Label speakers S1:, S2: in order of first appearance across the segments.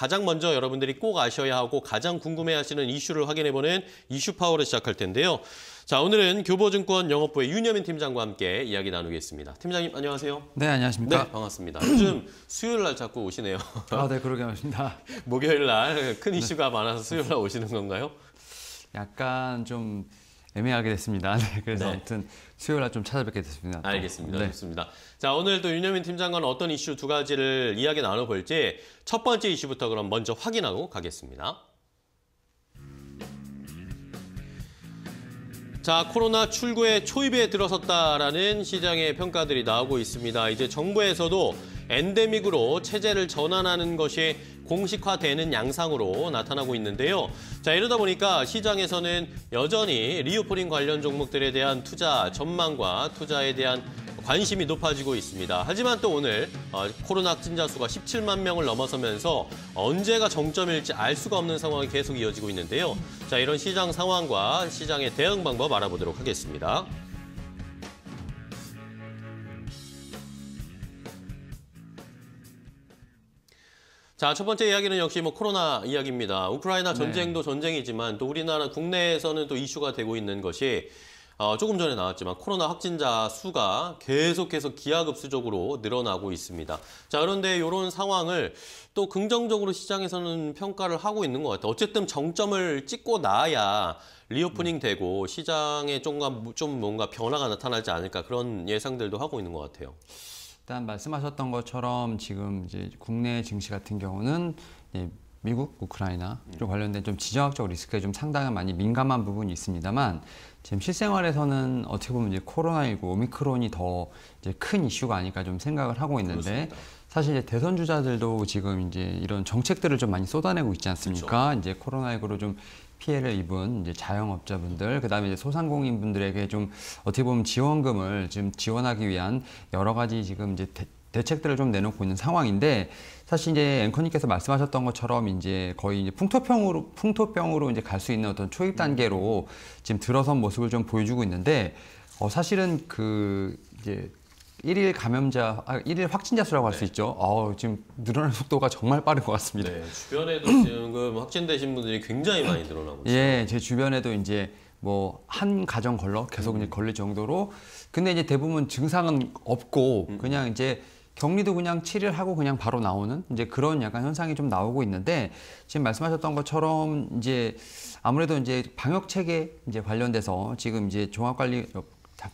S1: 가장 먼저 여러분들이 꼭 아셔야 하고 가장 궁금해하시는 이슈를 확인해보는 이슈 파워를 시작할 텐데요. 자, 오늘은 교보증권 영업부의 윤여민 팀장과 함께 이야기 나누겠습니다. 팀장님 안녕하세요.
S2: 네, 안녕하십니까?
S1: 네, 반갑습니다. 요즘 수요일 날 자꾸 오시네요.
S2: 아, 네, 그러게 말입니다.
S1: 목요일 날 큰 이슈가 많아서 수요일 날 오시는 건가요?
S2: 약간 좀 애매하게 됐습니다. 네, 그래서
S1: 네.
S2: 아무튼 수요일 날 좀 찾아뵙게 됐습니다. 또.
S1: 알겠습니다.
S2: 네.
S1: 좋습니다. 자, 오늘 또 윤여민 팀장과는 어떤 이슈 두 가지를 이야기 나눠볼지 첫 번째 이슈부터 그럼 먼저 확인하고 가겠습니다. 자, 코로나 출구에 초입에 들어섰다라는 시장의 평가들이 나오고 있습니다. 이제 정부에서도 엔데믹으로 체제를 전환하는 것이 공식화되는 양상으로 나타나고 있는데요. 자, 이러다 보니까 시장에서는 여전히 리오프닝 관련 종목들에 대한 투자 전망과 투자에 대한 관심이 높아지고 있습니다. 하지만 또 오늘 어, 코로나 확진자 수가 17만 명을 넘어서면서 언제가 정점일지 알 수가 없는 상황이 계속 이어지고 있는데요. 자, 이런 시장 상황과 시장의 대응 방법 알아보도록 하겠습니다. 자, 첫 번째 이야기는 역시 뭐 코로나 이야기입니다. 우크라이나 전쟁도 전쟁이지만 또 우리나라 국내에서는 또 이슈가 되고 있는 것이 어, 조금 전에 나왔지만 코로나 확진자 수가 계속해서 기하급수적으로 늘어나고 있습니다. 자, 그런데 이런 상황을 또 긍정적으로 시장에서는 평가를 하고 있는 것 같아요. 어쨌든 정점을 찍고 나야 리오프닝 되고 시장에 좀 뭔가 변화가 나타나지 않을까 그런 예상들도 하고 있는 것 같아요.
S2: 일단 말씀하셨던 것처럼 지금 이제 국내 증시 같은 경우는 이제 미국, 우크라이나 좀 관련된 좀 지정학적 리스크에 좀 상당히 많이 민감한 부분이 있습니다만 지금 실생활에서는 어떻게 보면 이제 코로나19 오미크론이 더 이제 큰 이슈가 아닐까 좀 생각을 하고 있는데
S1: 그렇습니다.
S2: 사실 이제 대선 주자들도 지금 이제 이런 정책들을 좀 많이 쏟아내고 있지 않습니까? 이제 코로나19로 좀 피해를 입은 이제 자영업자분들, 그다음에 이제 소상공인분들에게 좀 어떻게 보면 지원금을 지금 지원하기 위한 여러 가지 지금 이제 대, 대책들을 좀 내놓고 있는 상황인데 사실 이제 앵커님께서 말씀하셨던 것처럼 이제 거의 이제 풍토병으로 풍토병으로 이제 갈 수 있는 어떤 초입 단계로 지금 들어선 모습을 좀 보여주고 있는데 어 사실은 그 이제 일일 감염자, 아, 일일 확진자 수라고 할수 있죠. 어, 지금 늘어나는 속도가 정말 빠른 것 같습니다.
S1: 네, 주변에도 지금 확진되신 분들이 굉장히 많이 늘어나고 있어요.
S2: 예, 제 주변에도 이제 뭐 한 가정 걸러 계속 이제 걸릴 정도로 근데 이제 대부분 증상은 없고 그냥 이제 격리도 그냥 치료하고 그냥 바로 나오는 이제 그런 약간 현상이 좀 나오고 있는데 지금 말씀하셨던 것처럼 이제 아무래도 이제 방역 체계 이제 관련돼서 지금 이제 종합관리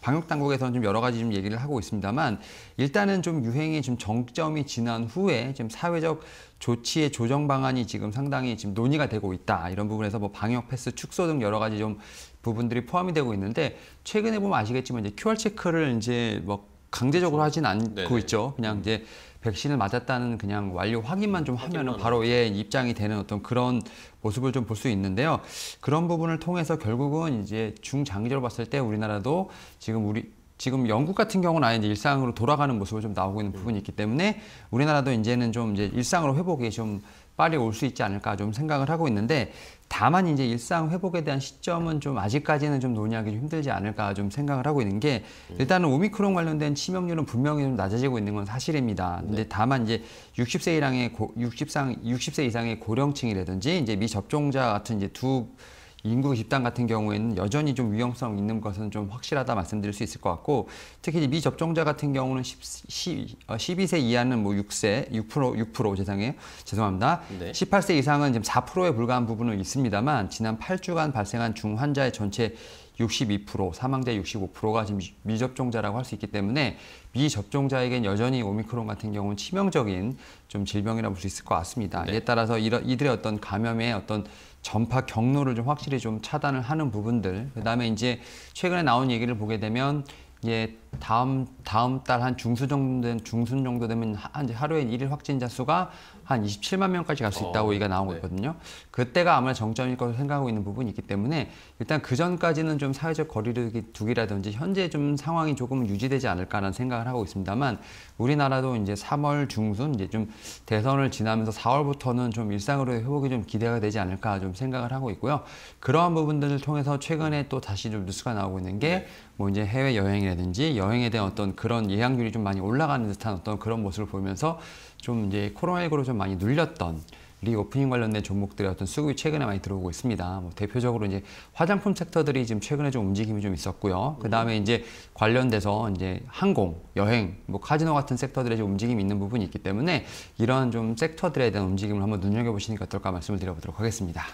S2: 방역 당국에서는 좀 여러 가지 좀 얘기를 하고 있습니다만 일단은 좀 유행이 좀 정점이 지난 후에 지금 사회적 조치의 조정 방안이 지금 상당히 지금 논의가 되고 있다. 이런 부분에서 뭐 방역 패스 축소 등 여러 가지 좀 부분들이 포함이 되고 있는데 최근에 보면 아시겠지만 이제 QR 체크를 이제 뭐 강제적으로 하진 않고
S1: 네네.
S2: 있죠. 그냥 이제 백신을 맞았다는 그냥 완료 확인만 좀 하면은 바로 예 입장이 되는 어떤 그런 모습을 좀 볼 수 있는데요. 그런 부분을 통해서 결국은 이제 중장기적으로 봤을 때 우리나라도 지금 우리 지금 영국 같은 경우는 아예 이제 일상으로 돌아가는 모습을 좀 나오고 있는 부분이 있기 때문에 우리나라도 이제는 좀 이제 일상으로 회복이 좀 빨리 올 수 있지 않을까 좀 생각을 하고 있는데 다만 이제 일상 회복에 대한 시점은 좀 아직까지는 좀 논의하기 좀 힘들지 않을까 좀 생각을 하고 있는 게 일단은 오미크론 관련된 치명률은 분명히 좀 낮아지고 있는 건 사실입니다. 근데 다만 이제 60세 이상의 고, 60상 60세 이상의 고령층이라든지 이제 미접종자 같은 이제 두 인구 집단 같은 경우에는 여전히 좀 위험성 있는 것은 좀 확실하다 말씀드릴 수 있을 것 같고 특히 미접종자 같은 경우는 10, 10, 어, 12세 이하는 뭐 6세 6% 6% 죄송해요 죄송합니다
S1: 네.
S2: 18세 이상은 지금 4%에 불과한 부분은 있습니다만 지난 8주간 발생한 중환자의 전체 62% 사망자 65%가 지금 미접종자라고 할 수 있기 때문에 미접종자에겐 여전히 오미크론 같은 경우는 치명적인 좀 질병이라고 볼 수 있을 것 같습니다.
S1: 네.
S2: 이에 따라서 이러, 이들의 어떤 감염의 어떤 전파 경로를 좀 확실히 좀 차단을 하는 부분들. 그다음에 이제 최근에 나온 얘기를 보게 되면 이제 다음 다음 달 한 중순 정도 된 중순 정도 되면 한 하루에 일일 확진자 수가 한 27만 명까지 갈 수 있다고
S1: 어,
S2: 얘기가 나오고
S1: 네.
S2: 있거든요. 그때가 아마 정점일 것으로 생각하고 있는 부분이 있기 때문에 일단 그 전까지는 좀 사회적 거리를 두기라든지 현재 좀 상황이 조금 유지되지 않을까라는 생각을 하고 있습니다만 우리나라도 이제 3월 중순 이제 좀 대선을 지나면서 4월부터는 좀 일상으로의 회복이 좀 기대가 되지 않을까 좀 생각을 하고 있고요. 그러한 부분들을 통해서 최근에 또 다시 좀 뉴스가 나오고 있는 게뭐 이제 해외 여행 이라든지 여행에 대한 어떤 그런 예약률이 좀 많이 올라가는 듯한 어떤 그런 모습을 보면서 좀 이제 코로나19로 좀 많이 눌렸던 리오프닝 관련된 종목들의 어떤 수급이 최근에 많이 들어오고 있습니다. 뭐 대표적으로 이제 화장품 섹터들이 지금 최근에 좀 움직임이 좀 있었고요. 그 다음에 이제 관련돼서 이제 항공, 여행, 뭐 카지노 같은 섹터들의 좀 움직임이 있는 부분이 있기 때문에 이런 좀 섹터들에 대한 움직임을 한번 눈여겨보시는 게 어떨까 말씀을 드려보도록 하겠습니다.